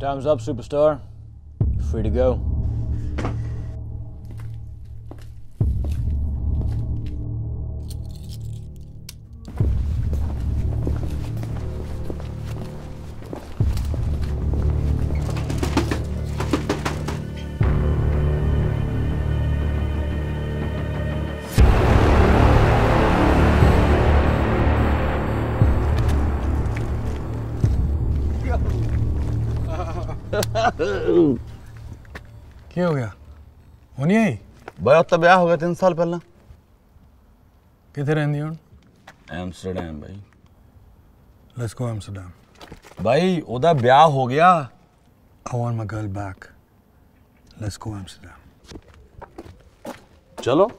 Time's up, superstar. You're free to go. क्या हो गया? होनी आई? बया तो ब्याह हो गया तीन साल पहला। कितने रहती हूँ एम्स्टरडेम भाई। लेट्स गो एम्स्टरडेम भाई ओदा ब्याह हो गया। I want my girl back let's go Amsterdam चलो।